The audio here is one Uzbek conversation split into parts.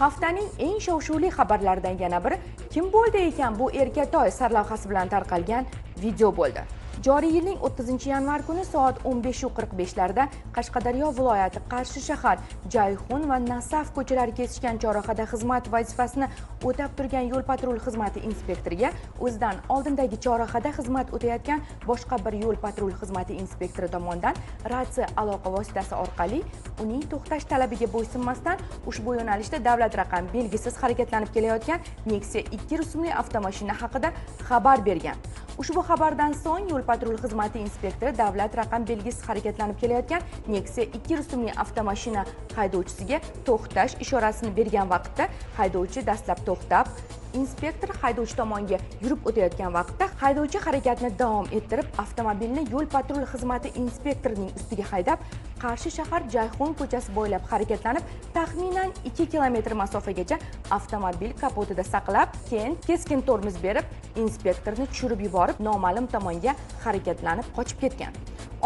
haftaning eng shov-shuvli xabarlaridan yana biri kim bo'ldi ekan bu erkatoy sarlavhasi bilan tarqalgan video bo'ldi. Joriy yilning 30 yanvar kuni soat 15:45 larda qashqadaryo viloyati qarshi shahar jayxun va nasaf ko'chalari kesishgan chorrahada xizmat vazifasini o'tab turgan yo'l patrul xizmati inspektoriga o'zidan oldindagi chorrahada xizmat o'tayotgan boshqa bir yo'l patrul xizmati inspektori tomonidan ratsiya aloqa vositasi orqali uning to'xtash talabiga bo'ysunmasdan ushbu yo'nalishda davlat raqam belgisiz harakatlanib kelayotgan nexia 2 rusumli avtomashina haqida xabar bergan. Ushbu xabardan so'ng yo'l patrul xizmati inspektori davlat raqam belgisiz harakatlanib kelayotgan nexia 2 rusumli avtomashina haydovchisiga to'xtash ishorasini bergan vaqtda haydovchi dastlab to'xtab inspektor haydovchi tomonga yurib o'tayotgan vaqtda haydovchi harakatni davom ettirib avtomobilni yo'l patrul xizmati inspektorining ustiga haydab qarshi shahar Jayxon ko'chasi bo'ylab harakatlanib taxminan 2 kilometr masofagacha avtomobil kapotida saqlab keyin keskin tormoz berib inspektorni tushirib yuborib noma'lum tomonga harakatlanib qochib ketgan.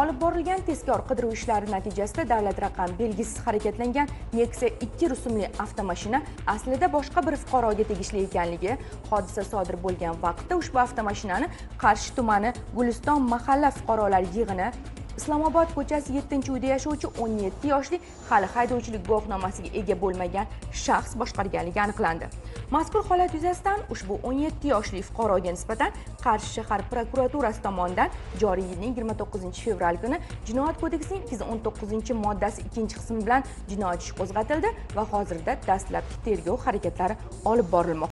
Olib borilgan tezkor qidiruv ishlari natijasida davlat raqam belgisiz harakatlangan nexia 2 rusumli avtomashina aslida boshqa bir fuqaroga tegishli ekanligi hodisa sodir bo'lgan vaqtda ushbu avtomashinani qarshi tumani guliston mahalla fuqarolar yig'ini islomobod ko'chasi 7 uyda yashovchi 17 yoshli hali haydovchilik guvohnomasiga ega bo'lmagan shaxs boshqarganligi aniqlandi. Mazkur holat yuzasidan ushbu 17 yoshli fuqaroga nisbatan qarshi shahar prokuraturasi tomonidan joriy yilning 29 fevral kuni jinoyat kodeksining 219 moddasi ikkinchi qismi bilan jinoyat ishi qo'zg'atildi va hozirda dastlabki tergov harakatlari olib borilmoqda.